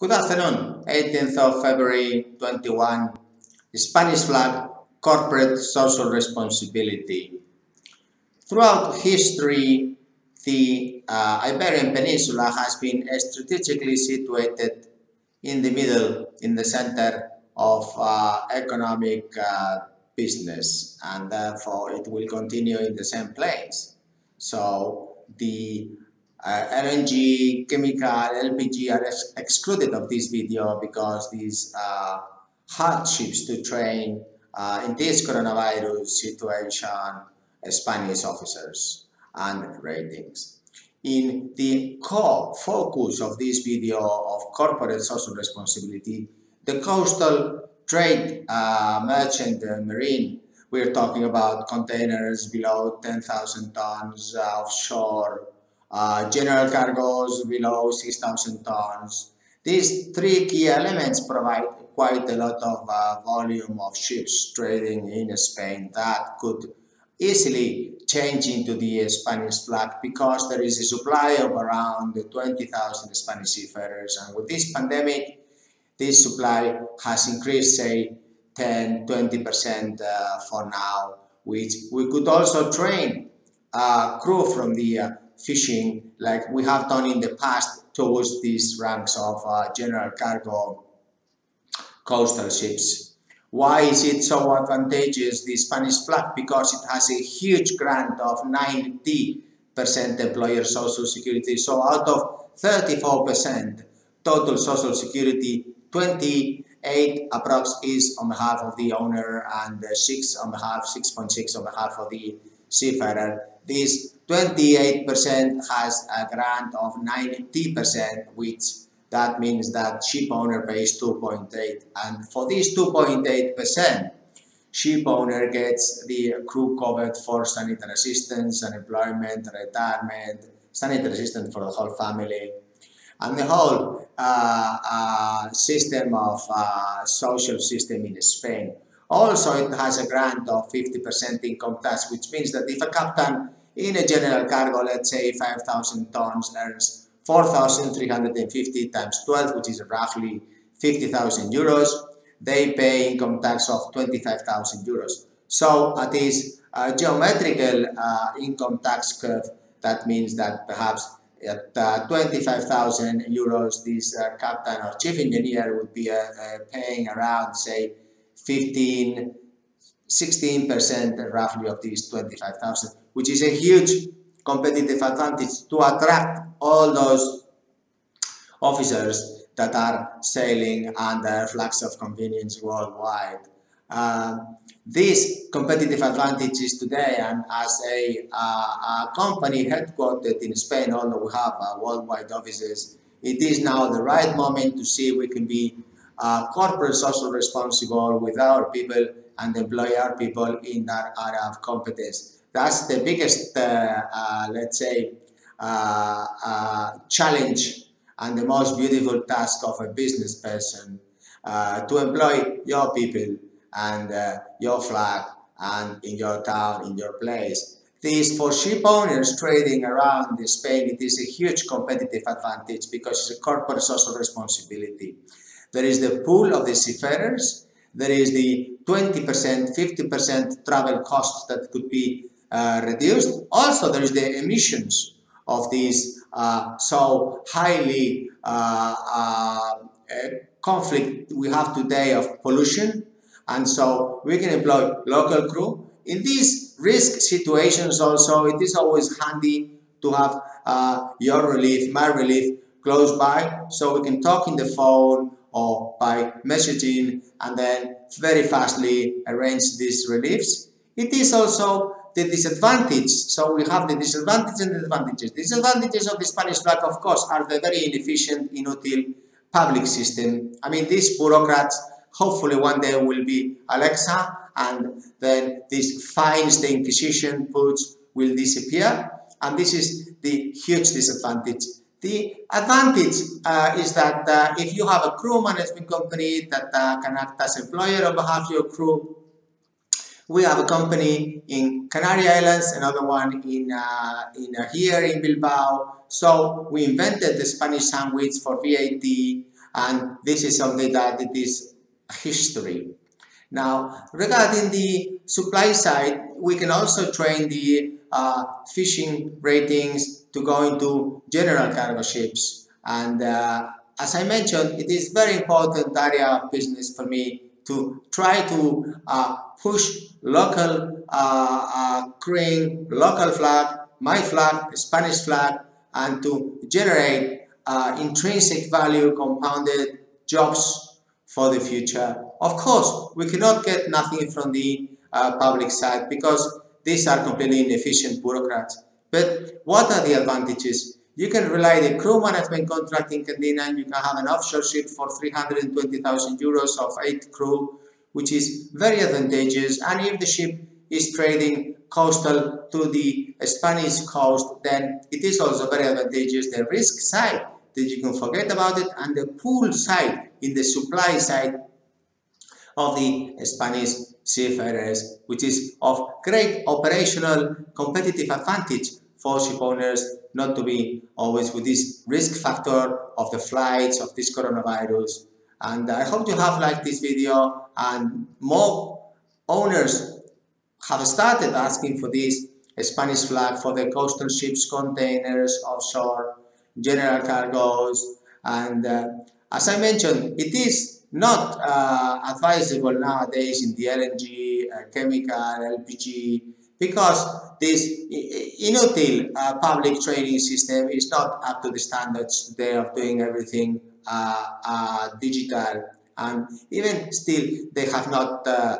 Good afternoon, 18th of February 21, Spanish flag, corporate social responsibility. Throughout history, the uh, Iberian Peninsula has been strategically situated in the middle, in the center of uh, economic uh, business, and therefore it will continue in the same place. So the uh, LNG, chemical, LPG are ex excluded of this video because these uh, hardships to train uh, in this coronavirus situation Spanish officers and ratings. In the core focus of this video of corporate social responsibility, the coastal trade uh, merchant uh, marine, we're talking about containers below 10,000 tons offshore, uh, general cargoes below 6,000 tons. These three key elements provide quite a lot of uh, volume of ships trading in Spain that could easily change into the Spanish flag because there is a supply of around 20,000 Spanish seafarers and with this pandemic this supply has increased say 10 20% uh, for now which we could also train uh, crew from the uh, fishing like we have done in the past towards these ranks of uh, general cargo coastal ships. Why is it so advantageous, the Spanish flag? Because it has a huge grant of 90% employer social security. So out of 34% total social security, 28 approx is on behalf of the owner and 6 on behalf, 6.6 on behalf of the seafarer. This 28% has a grant of 90%, which that means that ship owner pays 2.8 and for this 2.8%, ship owner gets the crew covered for sanitary assistance, unemployment, retirement, sanitary assistance for the whole family, and the whole uh, uh, system of uh, social system in Spain. Also, it has a grant of 50% income tax, which means that if a captain in a general cargo, let's say 5,000 tons, earns 4,350 times 12, which is roughly 50,000 euros, they pay income tax of 25,000 euros. So at this uh, geometrical uh, income tax curve, that means that perhaps at uh, 25,000 euros, this uh, captain or chief engineer would be uh, uh, paying around, say, 15, 16% roughly of these 25,000, which is a huge competitive advantage to attract all those officers that are sailing under flags of convenience worldwide. Um, this competitive advantage is today and as a, uh, a, company headquartered in Spain, although we have uh, worldwide offices, it is now the right moment to see if we can be uh, corporate social responsible with our people and employ our people in that area of competence that's the biggest, uh, uh, let's say, uh, challenge and the most beautiful task of a business person to employ your people and your flag and in your town, in your place. This for ship owners trading around Spain, it is a huge competitive advantage because it's a corporate social responsibility. There is the pool of the seafarers, there is the 20%, 50% travel cost that could be uh, reduced. Also, there is the emissions of these uh, so highly uh, uh, conflict we have today of pollution. And so we can employ local crew. In these risk situations also, it is always handy to have uh, your relief, my relief close by so we can talk in the phone or by messaging and then very fastly arrange these reliefs. It is also the disadvantage. So we have the disadvantages and the advantages. The disadvantages of the Spanish flag, of course, are the very inefficient, inutile public system. I mean, these bureaucrats, hopefully one day will be Alexa, and then these fines the Inquisition puts will disappear. And this is the huge disadvantage. The advantage uh, is that uh, if you have a crew management company that uh, can act as employer on behalf of your crew, we have a company in Canary Islands, another one in, uh, in uh, here in Bilbao. So we invented the Spanish sandwich for VAT and this is something that it is history. Now, regarding the supply side, we can also train the uh, fishing ratings to go into general cargo ships. And uh, as I mentioned, it is very important area of business for me to try to uh, push local uh, uh, crane, local flag, my flag, Spanish flag, and to generate uh, intrinsic value compounded jobs for the future. Of course, we cannot get nothing from the uh, public side because these are completely inefficient bureaucrats. But what are the advantages? You can rely the crew management contract in Candina and you can have an offshore ship for 320,000 euros of 8 crew, which is very advantageous. And if the ship is trading coastal to the Spanish coast, then it is also very advantageous. The risk side that you can forget about it and the pool side in the supply side of the Spanish seafarers, which is of great operational competitive advantage for ship owners not to be always with this risk factor of the flights of this coronavirus. And I hope you have liked this video and more owners have started asking for this Spanish flag for the coastal ships, containers, offshore, general cargoes. And uh, as I mentioned, it is not uh, advisable nowadays in the LNG, uh, chemical, LPG, because this inutile uh, public training system is not up to the standards today of doing everything uh, uh, digital. And even still they have not uh,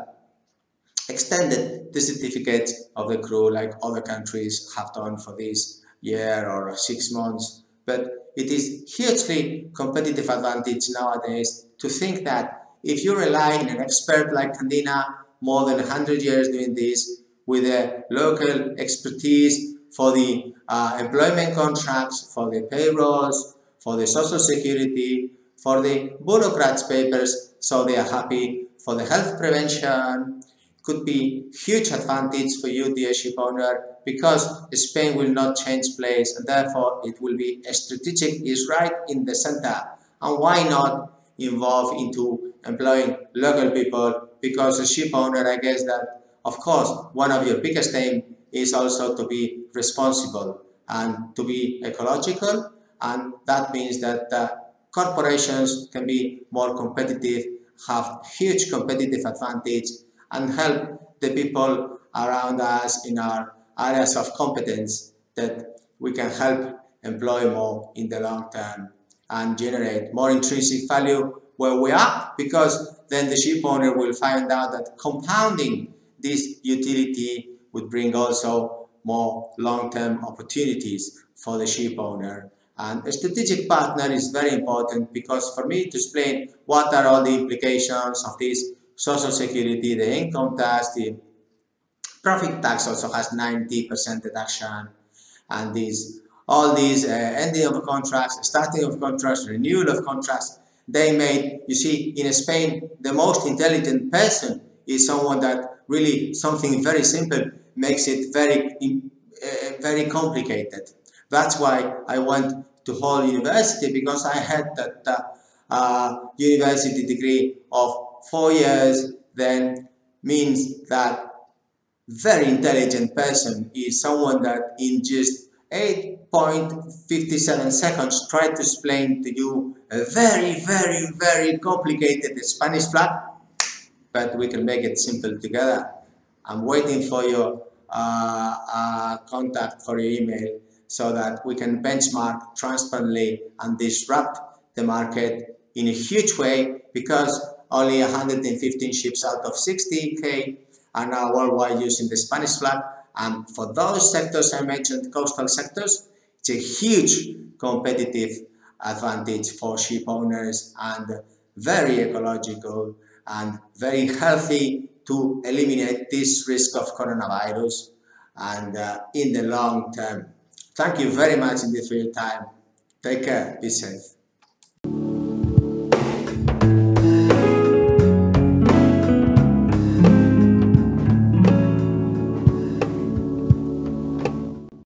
extended the certificates of the crew like other countries have done for this year or six months. But it is hugely competitive advantage nowadays to think that if you rely on an expert like Candina more than 100 years doing this with a local expertise for the uh, employment contracts, for the payrolls, for the social security, for the bureaucrats papers, so they are happy, for the health prevention, could be huge advantage for you, dear ship owner, because Spain will not change place, and therefore it will be a strategic, is right in the center. And why not involve into employing local people? Because a ship owner, I guess that of course, one of your biggest aim is also to be responsible and to be ecological and that means that uh, corporations can be more competitive, have huge competitive advantage and help the people around us in our areas of competence that we can help employ more in the long term and generate more intrinsic value where we are because then the ship owner will find out that compounding this utility would bring also more long-term opportunities for the ship owner. And a strategic partner is very important because for me to explain what are all the implications of this social security, the income tax, the profit tax also has 90% deduction and these all these uh, ending of contracts, starting of contracts, renewal of contracts, they made, you see, in Spain, the most intelligent person is someone that really something very simple makes it very, uh, very complicated. That's why I went to Hull University because I had that uh, uh, university degree of four years then means that very intelligent person is someone that in just 8.57 seconds try to explain to you a very, very, very complicated Spanish flag but we can make it simple together. I'm waiting for your uh, uh, contact for your email so that we can benchmark transparently and disrupt the market in a huge way because only 115 ships out of 60k are now worldwide using the Spanish flag and for those sectors I mentioned, coastal sectors, it's a huge competitive advantage for ship owners and very ecological and very healthy to eliminate this risk of coronavirus and uh, in the long term. Thank you very much indeed for your time. Take care. Be safe.